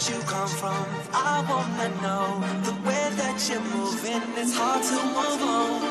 that you come from. I wanna know the way that you're moving. It's hard to move on.